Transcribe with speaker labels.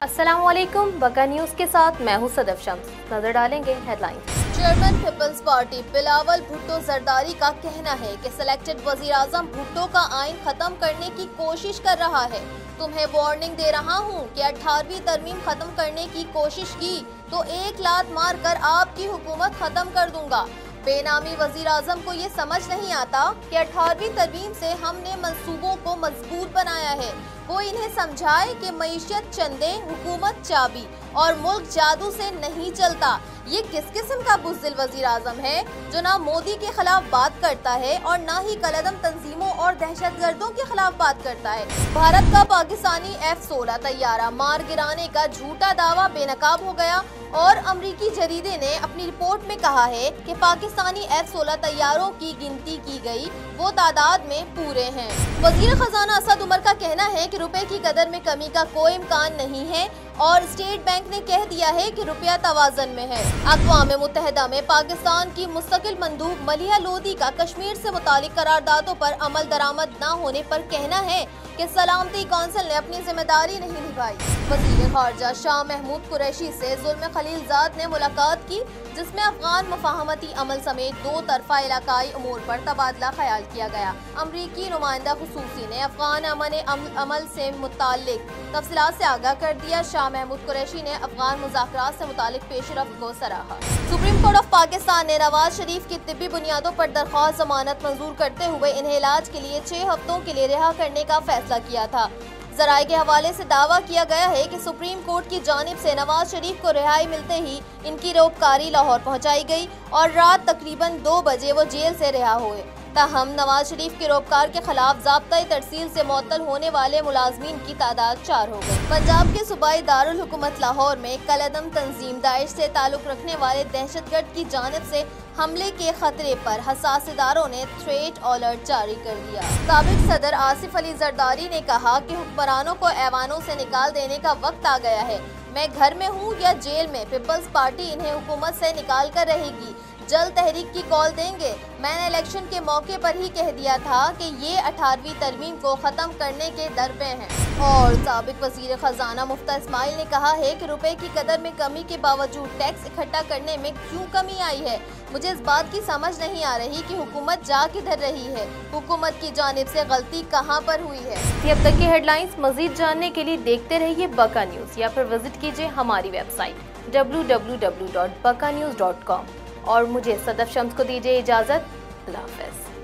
Speaker 1: السلام علیکم بکا نیوز کے ساتھ میں ہوں صدف شمس۔ نظر ڈالیں گے headline
Speaker 2: chairman Peoples party Bilawal Bhutto Zardari کا کہنا ہے کہ سلیکٹڈ وزیراعظم بھٹو کا آئین ختم کرنے کی کوشش کر رہا ہے۔ تمہیں وارننگ دے رہا ہوں کہ اٹھارویں ترمیم ختم کرنے کی کوشش کی تو ایک لات مار کر آپ کی حکومت ختم کر دوں گا۔ بے نامی وزیراعظم کو یہ سمجھ نہیں آتا کہ اٹھارویں ترمیم سے ہم نے منصوبوں کو مضبوط بنایا ہے۔ وہ انہیں سمجھائے کہ معیشت چندے، حکومت چابی اور ملک جادو سے نہیں چلتا۔ یہ کس قسم کا بزدل وزیر اعظم ہے جو نہ مودی کے خلاف بات کرتا ہے اور نہ ہی کلدم تنظیموں اور دہشت گردوں کے خلاف بات کرتا ہے؟ بھارت کا پاکستانی ایف سولہ طیارہ مار گرانے کا جھوٹا دعویٰ بے نقاب ہو گیا اور امریکی جریدے نے اپنی رپورٹ میں کہا ہے کہ پاکستانی ایف سولہ طیاروں کی گنتی کی گئی، وہ تعداد میں پورے ہیں۔ وزیر خزانہ اسد عمر کا کہنا ہے کہ روپے کی قدر میں کمی کا کوئی امکان نہیں ہے اور اسٹیٹ بینک نے کہہ دیا ہے کہ روپیہ توازن میں ہے۔ اقوام متحدہ میں پاکستان کی مستقل مندوب ملیہ لودی کا کشمیر سے متعلق قراردادوں پر عمل درآمد نہ ہونے پر کہنا ہے کہ سلامتی کونسل نے اپنی ذمہ داری نہیں نبھائی۔ وزیر خارجہ شاہ محمود قریشی سے ظلم خلیل زاد نے ملاقات کی، جس میں افغان مفاہمتی عمل سمیت دو طرفہ علاقائی امور پر تبادلہ خیال کیا گیا۔ امریکی نمائندہ خصوصی نے افغان امن عمل سے متعلق تفصیلات سے آگاہ کر دیا۔ شاہ محمود قریشی نے افغان مذاکرات سے متعلق پیش رفت کو سراہا۔ سپریم کورٹ آف پاکستان نے نواز شریف کی طبی بنیادوں پر درخواست ضمانت منظور کرتے ہوئے انہیں علاج کے لیے چھ ہفتوں کے لیے رہا کرنے کا فیصلہ کیا تھا۔ ذرائع کے حوالے سے دعویٰ کیا گیا ہے کہ سپریم کورٹ کی جانب سے نواز شریف کو رہائی ملتے ہی ان کی روپکاری لاہور پہنچائی گئی اور رات تقریباً دو بجے وہ جیل سے رہا ہوئے۔ تاہم نواز شریف کے روپکار کے خلاف ضابطۂ ترسیل سے معطل ہونے والے ملازمین کی تعداد چار ہو گئی۔ پنجاب کے صوبائی دارالحکومت لاہور میں کلعدم تنظیم داعش سے تعلق رکھنے والے دہشت گرد کی جانب سے حملے کے خطرے پر حساس اداروں نے تھریٹ آلرٹ جاری کر دیا۔ سابق صدر آصف علی زرداری نے کہا کہ حکمرانوں کو ایوانوں سے نکال دینے کا وقت آ گیا ہے۔ میں گھر میں ہوں یا جیل میں، پیپلز پارٹی انہیں حکومت سے نکال کر رہے گی۔ جلد تحریک کی کال دیں گے۔ میں نے الیکشن کے موقع پر ہی کہہ دیا تھا کہ یہ اٹھارویں ترمیم کو ختم کرنے کے در پہ ہیں۔ اور سابق وزیر خزانہ مفتہ اسماعیل نے کہا ہے کہ روپے کی قدر میں کمی کے باوجود ٹیکس اکٹھا کرنے میں کیوں کمی آئی ہے۔ مجھے اس بات کی سمجھ نہیں آ رہی کہ حکومت جا کدھر رہی ہے۔ حکومت کی جانب سے غلطی کہاں پر ہوئی ہے؟
Speaker 1: یہ اب تک کی ہیڈ لائنز مزید جاننے کے لیے دیکھتے رہیے بکا نیوز یا پھر وزٹ کیجیے ہماری ویب سائٹ www.bakanews.com اور مجھے صدف شمس کو دیجیے اجازت۔ اللہ حافظ۔